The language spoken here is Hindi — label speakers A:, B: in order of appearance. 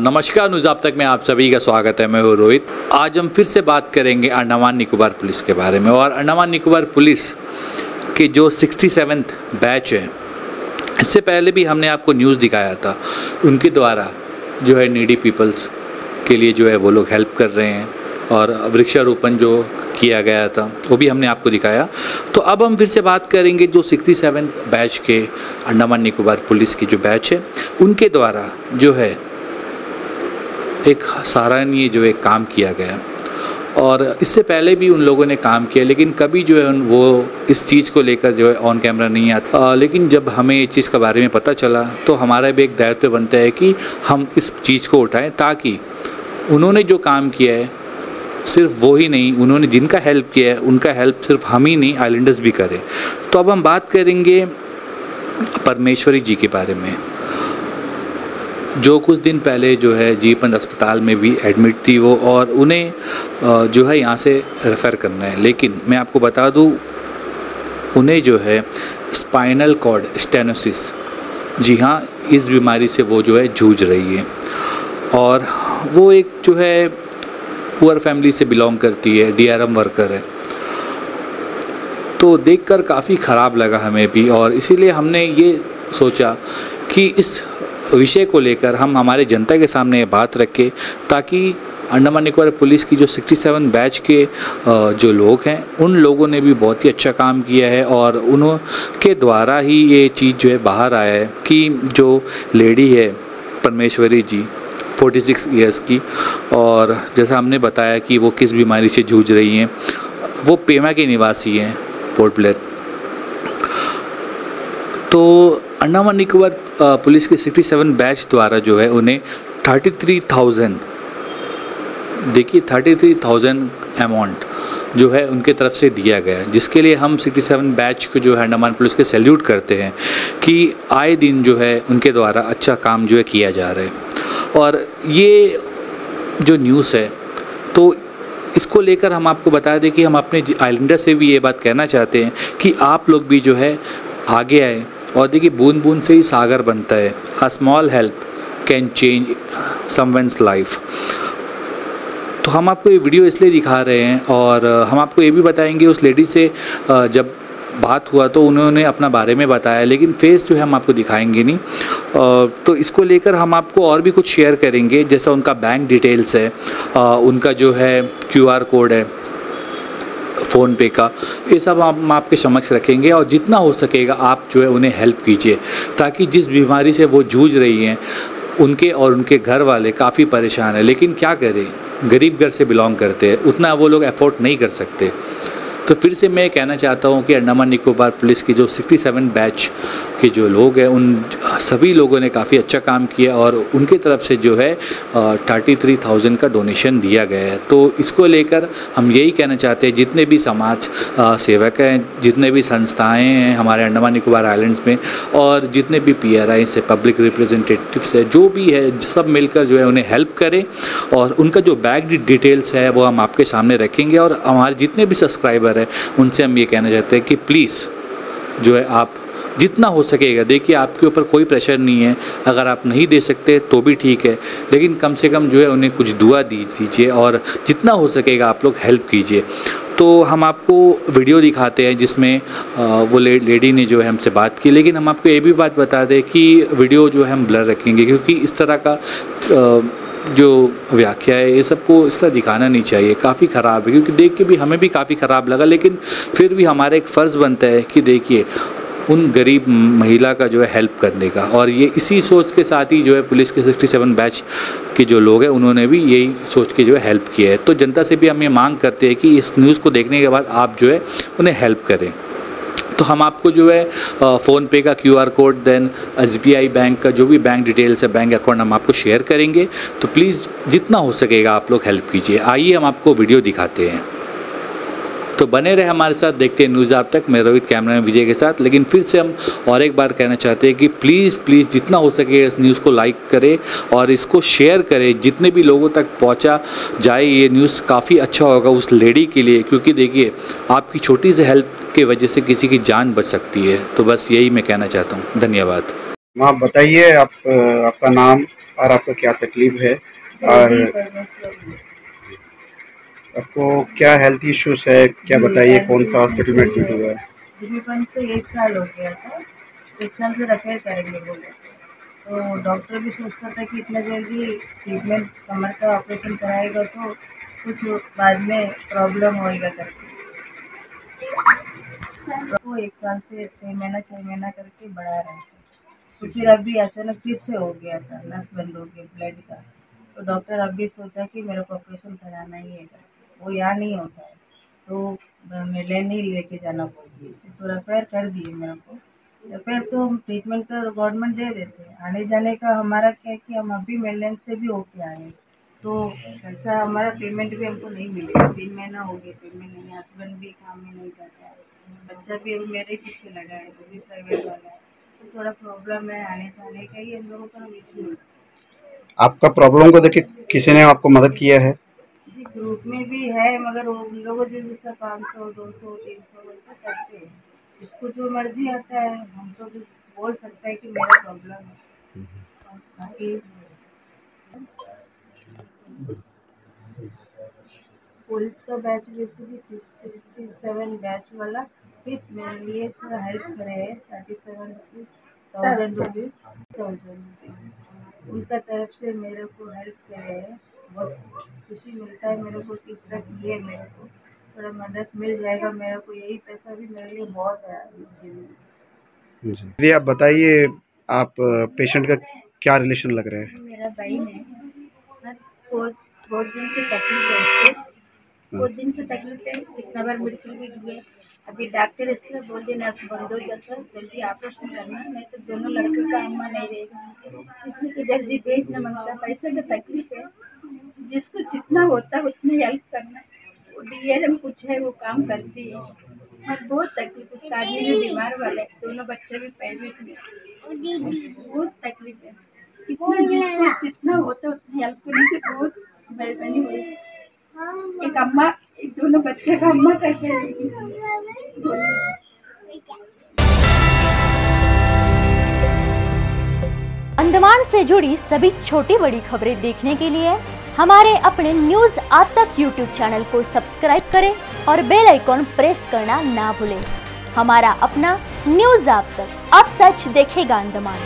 A: नमस्कार न्यूज़ आप तक में आप सभी का स्वागत है। मैं हूँ रोहित। आज हम फिर से बात करेंगे अंडमान निकोबार पुलिस के बारे में। और अंडमान निकोबार पुलिस के जो सिक्सटी बैच है, इससे पहले भी हमने आपको न्यूज़ दिखाया था। उनके द्वारा जो है नीडी पीपल्स के लिए जो है वो लोग हेल्प कर रहे हैं। और वृक्षारोपण जो किया गया था, वो भी हमने आपको दिखाया। तो अब हम फिर से बात करेंगे जो सिक्सटी सेवन बैच के अंडमान निकोबार पुलिस की जो बैच है, उनके द्वारा जो है एक सराहनीय जो है काम किया गया। और इससे पहले भी उन लोगों ने काम किया, लेकिन कभी जो है वो इस चीज़ को लेकर जो है ऑन कैमरा नहीं आता। लेकिन जब हमें इस चीज़ के बारे में पता चला तो हमारा भी एक दायित्व बनता है कि हम इस चीज़ को उठाएँ ताकि उन्होंने जो काम किया है, सिर्फ़ वो ही नहीं, उन्होंने जिनका हेल्प किया है, उनका हेल्प सिर्फ़ हम ही नहीं आइलैंडर्स भी करें। तो अब हम बात करेंगे परमेश्वरी जी के बारे में। जो कुछ दिन पहले जो है जीपन अस्पताल में भी एडमिट थी वो और उन्हें जो है यहाँ से रेफ़र करना है। लेकिन मैं आपको बता दूँ, उन्हें जो है स्पाइनल कॉर्ड स्टेनोसिस जी हाँ इस बीमारी से वो जो है जूझ रही है। और वो एक जो है पुअर फैमिली से बिलोंग करती है डीआरएम वर्कर है। तो देखकर काफ़ी ख़राब लगा हमें भी और इसीलिए हमने ये सोचा कि इस विषय को लेकर हम हमारे जनता के सामने बात रखें ताकि अंडमान निकोबार पुलिस की जो 67 बैच के जो लोग हैं, उन लोगों ने भी बहुत ही अच्छा काम किया है और उनके द्वारा ही ये चीज़ जो है बाहर आया है कि जो लेडी है परमेश्वरी जी 46 इयर्स की, और जैसा हमने बताया कि वो किस बीमारी से जूझ रही हैं, वो पेमा के निवासी हैं पोर्ट ब्लेयर तो अंडमान निकोबार पुलिस के 67 बैच द्वारा जो है उन्हें 33,000 देखिए 33,000 अमाउंट जो है उनके तरफ़ से दिया गया जिसके लिए हम 67 बैच को जो है अंडमान पुलिस के सैल्यूट करते हैं कि आए दिन जो है उनके द्वारा अच्छा काम जो है किया जा रहा है। और ये जो न्यूज़ है तो इसको लेकर हम आपको बता दें कि हम अपने आइलैंडर से भी ये बात कहना चाहते हैं कि आप लोग भी जो है आगे आए। और देखिए बूंद बूंद से ही सागर बनता है। A small help can change someone's life तो हम आपको ये वीडियो इसलिए दिखा रहे हैं और हम आपको ये भी बताएँगे, उस लेडी से जब बात हुआ तो उन्होंने अपना बारे में बताया, लेकिन फेस जो है हम आपको दिखाएँगे नहीं। तो इसको लेकर हम आपको और भी कुछ शेयर करेंगे, जैसा उनका बैंक डिटेल्स है उनका जो है क्यूआर कोड है। फ़ोन पे का, ये सब हम आपके समक्ष रखेंगे और जितना हो सकेगा आप जो है उन्हें हेल्प कीजिए, ताकि जिस बीमारी से वो जूझ रही हैं, उनके और उनके घर वाले काफ़ी परेशान हैं। लेकिन क्या करें? गरीब घर से बिलोंग करते हैं, उतना वो लोग एफोर्ड नहीं कर सकते। तो फिर से मैं कहना चाहता हूँ कि अंडमान निकोबार पुलिस की जो 67 बैच के जो लोग हैं, उन सभी लोगों ने काफ़ी अच्छा काम किया और उनके तरफ़ से जो है थर्टी थ्री थाउज़ेंड का डोनेशन दिया गया है। तो इसको लेकर हम यही कहना चाहते हैं, जितने भी समाज सेवक हैं, जितने भी संस्थाएँ हैं हमारे अंडमान निकोबार आइलैंड्स में, और जितने भी पी आर आई से पब्लिक रिप्रेजेंटेटिव्स है, जो भी है, सब मिलकर जो है उन्हें हेल्प करें और उनका जो बैंक डिटेल्स है, वो हम आपके सामने रखेंगे और हमारे जितने भी सब्सक्राइबर हैं, उनसे हम ये कहना चाहते हैं कि प्लीज़ जो है आप जितना हो सकेगा। देखिए आपके ऊपर कोई प्रेशर नहीं है। अगर आप नहीं दे सकते तो भी ठीक है। लेकिन कम से कम जो है उन्हें कुछ दुआ दीजिए और जितना हो सकेगा आप लोग हेल्प कीजिए। तो हम आपको वीडियो दिखाते हैं जिसमें वो ले, लेडी ने जो है हमसे बात की। लेकिन हम आपको ये भी बात बता दें कि वीडियो जो है हम ब्लर रखेंगे क्योंकि इस तरह का जो व्याख्या है ये सबको इस तरह दिखाना नहीं चाहिए। काफ़ी ख़राब है क्योंकि देख के भी हमें भी काफ़ी ख़राब लगा। लेकिन फिर भी हमारा एक फ़र्ज़ बनता है कि देखिए उन गरीब महिला का जो है हेल्प करने का। और ये इसी सोच के साथ ही जो है पुलिस के 67 बैच के जो लोग हैं, उन्होंने भी यही सोच के जो है हेल्प किया है। तो जनता से भी हम ये मांग करते हैं कि इस न्यूज़ को देखने के बाद आप जो है उन्हें हेल्प करें। तो हम आपको जो है फ़ोन पे का QR code then Yes Bank का जो भी बैंक डिटेल्स है बैंक अकाउंट हम आपको शेयर करेंगे। तो प्लीज़ जितना हो सकेगा आप लोग हेल्प कीजिए। आइए हम आपको वीडियो दिखाते हैं। तो बने रहे हमारे साथ, देखते हैं न्यूज़ आप तक, मैं रोहित, कैमरा विजय के साथ। लेकिन फिर से हम और एक बार कहना चाहते हैं कि प्लीज़ प्लीज़ जितना हो सके इस न्यूज़ को लाइक करें और इसको शेयर करें। जितने भी लोगों तक पहुँचा जाए, ये न्यूज़ काफ़ी अच्छा होगा उस लेडी के लिए। क्योंकि देखिए, आपकी छोटी सी हेल्प की वजह से किसी की जान बच सकती है। तो बस यही मैं कहना चाहता हूँ। धन्यवाद।
B: आप बताइए आप, आपका नाम और आपका क्या तकलीफ़ है? और आपको क्या हेल्थ इश्यूज़ है? क्या बताइए, कौन सा हॉस्पिटल में एडमिट हुआ है?
C: एक साल हो गया था। एक साल से रेफर करेंगे तो डॉक्टर भी सोचता था कि इतना जल्दी ट्रीटमेंट कमर का ऑपरेशन कराएगा तो कुछ बाद में प्रॉब्लम होएगा करके। तो एक साल से छः महीना छः महीना करके बढ़ा रहे थे तो फिर अभी अचानक फिर से हो गया था, नस बंद हो गया ब्लड का। तो डॉक्टर अभी सोचा कि मेरे को ऑपरेशन कराना ही है करके। वो यहाँ नहीं होता है। तो मैं लेने ही लेके जाना पड़ती है। तो रेफर कर दिए मेरे को। रेफर तो ट्रीटमेंट तो गवर्नमेंट दे देते हैं। आने जाने का हमारा क्या है कि हम अभी मेलैंड से भी होके आए तो ऐसा हमारा पेमेंट भी हमको नहीं मिलेगा। तीन महीना हो गया पेमेंट नहीं हस्बैंड भी काम में नहीं जाता है। बच्चा भी अभी मेरे पीछे लगा है, वो भी प्राइवेट वाला है। तो थोड़ा प्रॉब्लम है आने जाने का। ही हम लोगों का इश्यू
B: आपका प्रॉब्लम को देखे किसी ने आपको मदद किया है?
C: ग्रुप में भी है मगर वो उन लोगों जो जैसा पाँच सौ दो सौ तीन सौ वैसा करते हैं। इसको जो मर्ज़ी आता है हम तो बस बोल सकते हैं कि मेरा प्रॉब्लम है। पुलिस का बैच वैसे भी सिक्सटी सेवन बैच वाला फिर मेरे लिए थोड़ा हेल्प करे है thirty seven rupees thousand rupees thousand rupees उनका तरफ़ से मेरे को हेल्प करे है। बहुत खुशी मिलता है मेरे को किस तरह किए मेरे को। थोड़ा मदद मिल जाएगा मेरे को यही पैसा भी मेरे लिए बहुत है
B: जी। आप बताइए आप पेशेंट का क्या रिलेशन लग रहा है?
C: मेरा बहन है। बहुत बहुत दिन से तकलीफ़ है उसको बहुत दिन से तकलीफ़ है कितना बार मेडिकल भी गए अभी डॉक्टर इस तरह बोल देना बंद हो जाता जल्दी ऑपरेशन करना नहीं तो दोनों लड़के का अम्मा नहीं रहेगा। इसलिए तो जल्दी भेजना माँगता पैसे का तकलीफ़ है। जिसको जितना होता है उतना हेल्प करना। वो डी एल एम कुछ है, वो काम करती है। और बहुत तकलीफ़ उसका आदमी भी बीमार वाला, दोनों बच्चे भी प्राइवेट में बहुत तकलीफ़ है। कितना जिसको जितना होता है उतना हेल्प करने से बहुत मेहरबानी हुई। एक अम्मा, एक दोनों बच्चे का अम्मा करके
D: अंडमान से जुड़ी सभी छोटी बड़ी खबरें देखने के लिए हमारे अपने न्यूज़ आज तक यूट्यूब चैनल को सब्सक्राइब करें और बेल आइकॉन प्रेस करना ना भूलें। हमारा अपना न्यूज़ आप तक। अब सच देखेगा अंडमान